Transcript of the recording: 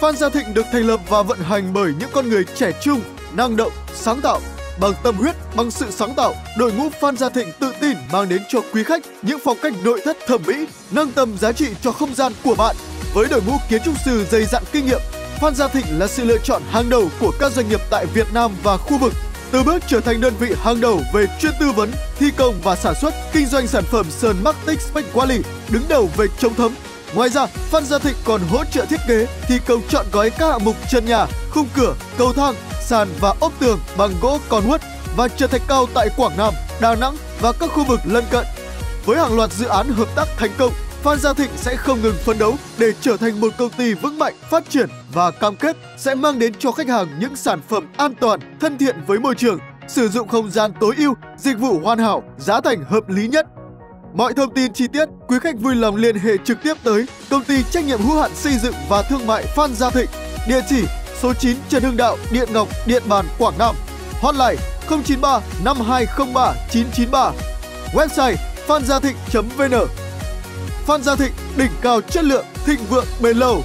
Phan Gia Thịnh được thành lập và vận hành bởi những con người trẻ trung, năng động, sáng tạo. Bằng tâm huyết, bằng sự sáng tạo, đội ngũ Phan Gia Thịnh tự tin mang đến cho quý khách những phong cách nội thất thẩm mỹ, nâng tầm giá trị cho không gian của bạn. Với đội ngũ kiến trúc sư dày dặn kinh nghiệm, Phan Gia Thịnh là sự lựa chọn hàng đầu của các doanh nghiệp tại Việt Nam và khu vực. Từ bước trở thành đơn vị hàng đầu về chuyên tư vấn, thi công và sản xuất, kinh doanh sản phẩm sơn Martix Spec Quali, đứng đầu về chống thấm, Ngoài ra, Phan Gia Thịnh còn hỗ trợ thiết kế, thi công chọn gói các hạng mục trần nhà, khung cửa, cầu thang, sàn và ốp tường bằng gỗ còn huất và trần thạch cao tại Quảng Nam, Đà Nẵng và các khu vực lân cận. Với hàng loạt dự án hợp tác thành công, Phan Gia Thịnh sẽ không ngừng phấn đấu để trở thành một công ty vững mạnh, phát triển và cam kết sẽ mang đến cho khách hàng những sản phẩm an toàn, thân thiện với môi trường, sử dụng không gian tối ưu, dịch vụ hoàn hảo, giá thành hợp lý nhất Mọi thông tin chi tiết, quý khách vui lòng liên hệ trực tiếp tới công ty trách nhiệm hữu hạn xây dựng và thương mại Phan Gia Thịnh, địa chỉ số 9 Trần Hưng Đạo, Điện Ngọc, Điện Bàn, Quảng Nam. Hotline 093 5203 993. Website phangiathịnh.vn. Phan Gia Thịnh, đỉnh cao chất lượng, thịnh vượng bền lâu.